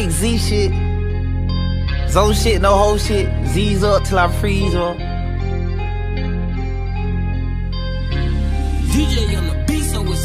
Big Z shit. Zo shit, no whole shit. Z's up till I freeze up. DJ on the beat, so it's.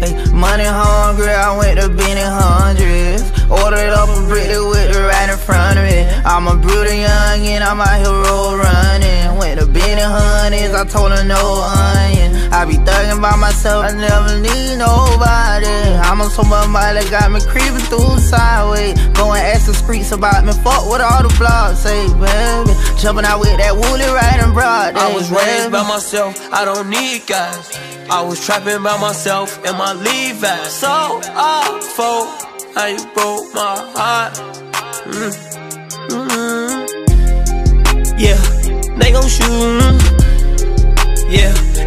Hey, money hungry, I went to Benihana. Ordered up a brick with the right in front of me. I'm a brutal young and I'm out here roll running. Went to Benihana, I told her no onion. I be thugging by myself, I never need nobody. I'm on some money that got me creeping through sideways. Going ask the streets about me, fuck what all the blogs say, baby. Jumping out with that woolly right and broad. I was raised by myself, I don't need guys. I was trapping by myself in my Levi's. So awful, how you broke my heart. Mm. Mm. Yeah, they gon' shoot.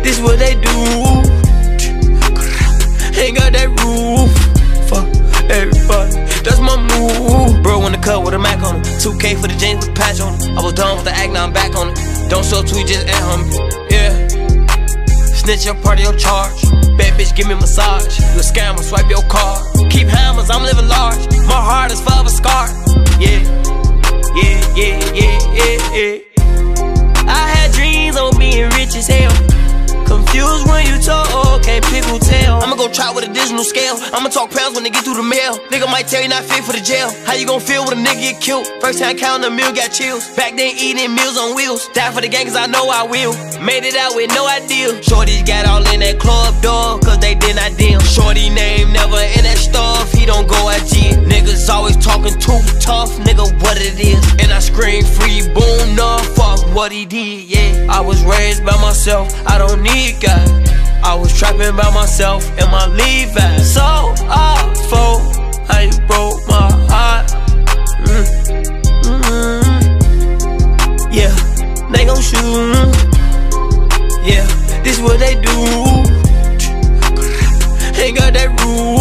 This what they do. Ain't got that roof. Fuck everybody, that's my move. Bro, in the cut with a Mac on it. 2K for the jeans with a patch on it. I was done with the act, now I'm back on it. Don't show tweet, just at home. Yeah. Snitch your part of your charge. Bad bitch, give me a massage. You a scammer, swipe your card. Keep hammers, I'm living large. My heart is forever scarred. Yeah, yeah, yeah, yeah, yeah, yeah. Try with a digital scale. I'ma talk pounds when they get through the mail. Nigga might tell you not fit for the jail. How you gon' feel when a nigga get killed? First time counting a meal, got chills. Back then eating meals on wheels. Die for the gang, cause I know I will. Made it out with no idea. Shorties got all in that club door, cause they did not deal. Shorty name never in that stuff, he don't go IG. Niggas always talking too tough, nigga, what it is. And I scream free, boom, no, fuck what he did, yeah. I was raised by myself, I don't need God. I was trapping by myself in my Levi's. So awful, how you broke my heart. Mm. Mm. Yeah, they gon' shoot. Yeah, this what they do. Ain't got that roof.